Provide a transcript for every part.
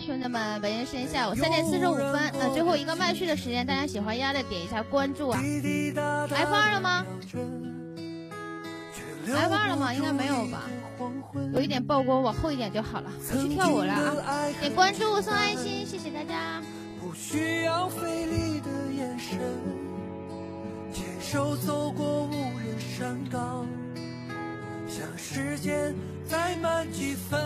兄弟们，北京时间下午三点四十五分，呃，最后一个麦序的时间，大家喜欢丫的点一下关注啊。F 二了吗？F 二了吗？应该没有吧。有一点曝光往后一点就好了。我去跳舞了啊！点关注送爱心，谢谢大家。不需要费力的眼神，牵手走过无人山岗，像时间再慢几分。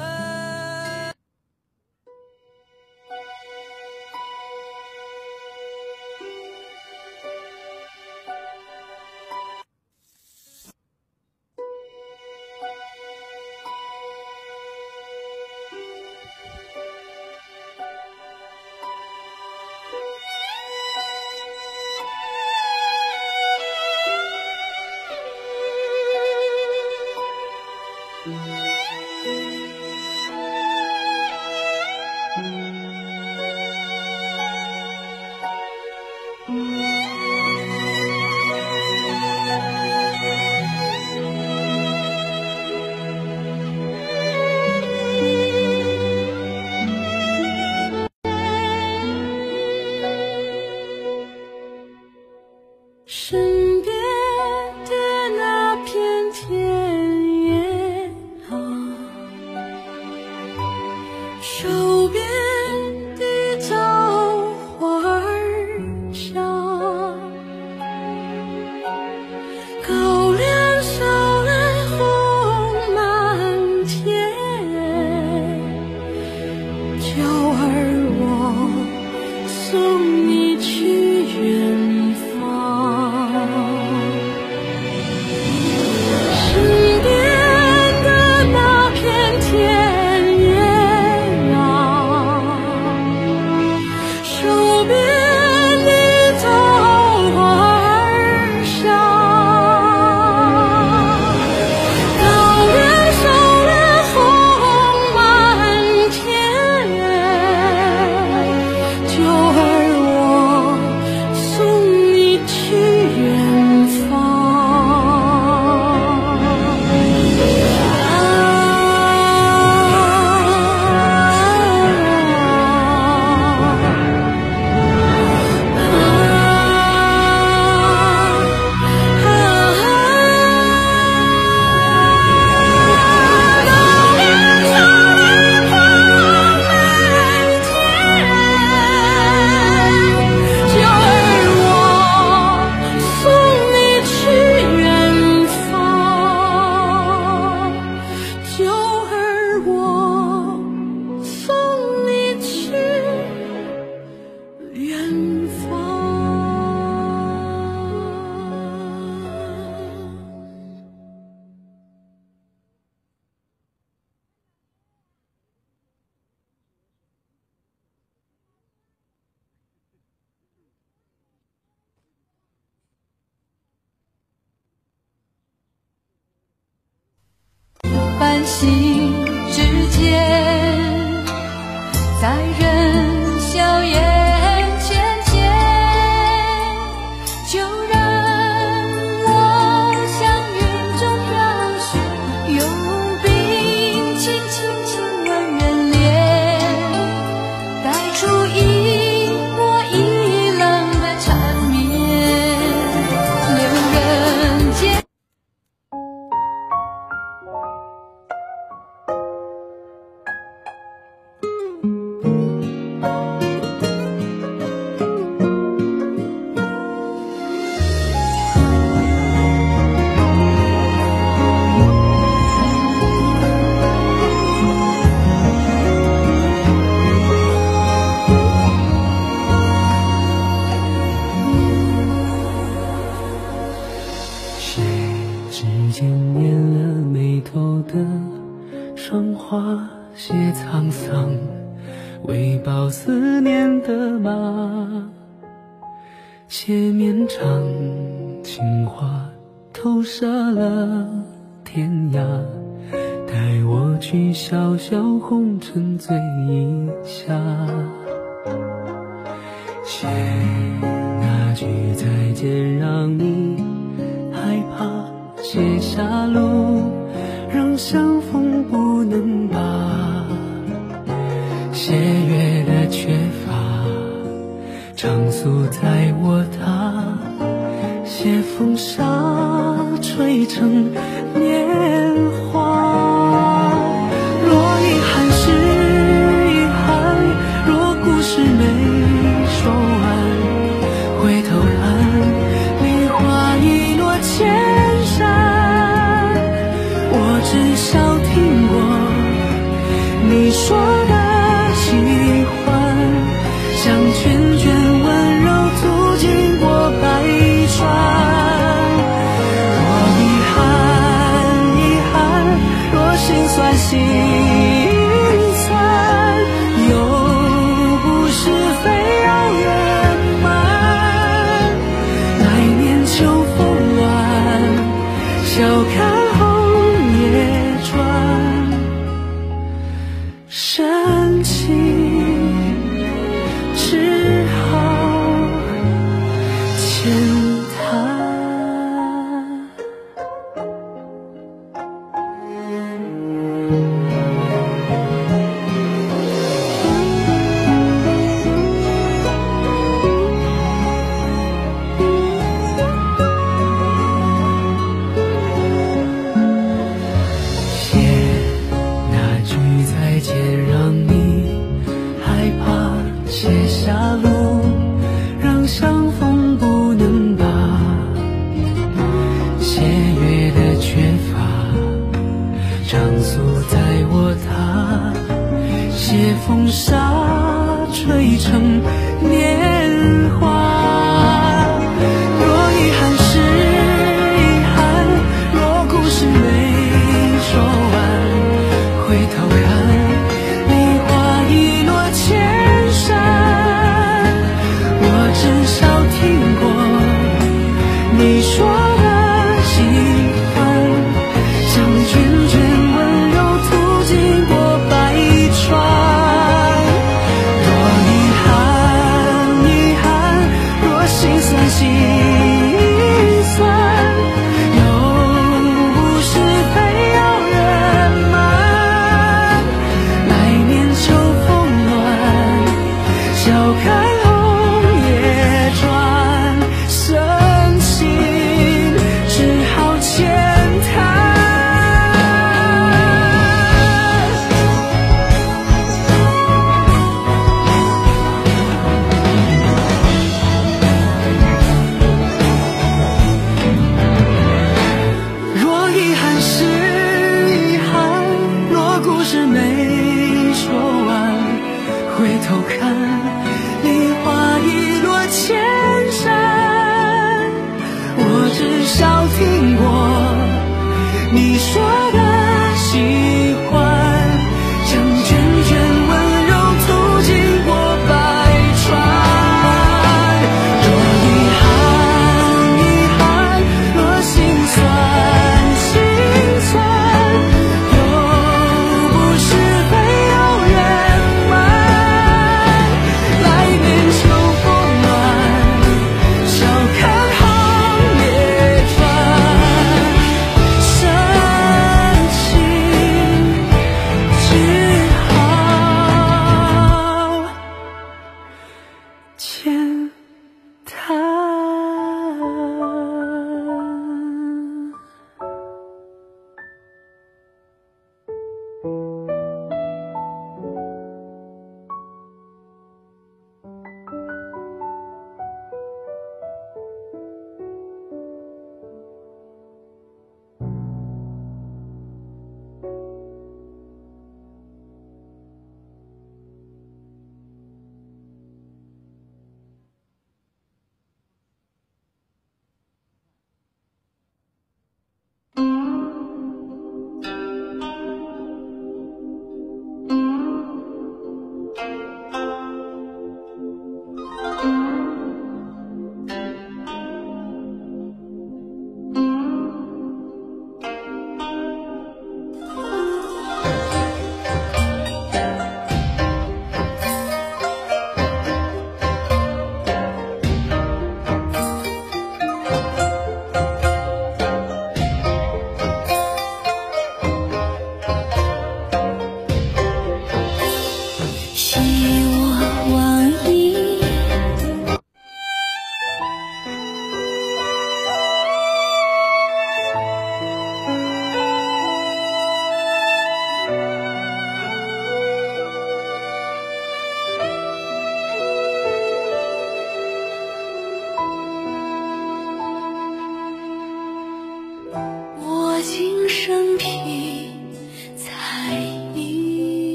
嗯。see 唱情话投射了天涯，带我去小小红尘醉一下。写那句再见让你害怕，写下路，让相逢不能罢，写月的缺乏，常诉在我他。夜风沙吹成年华。深。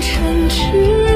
城池。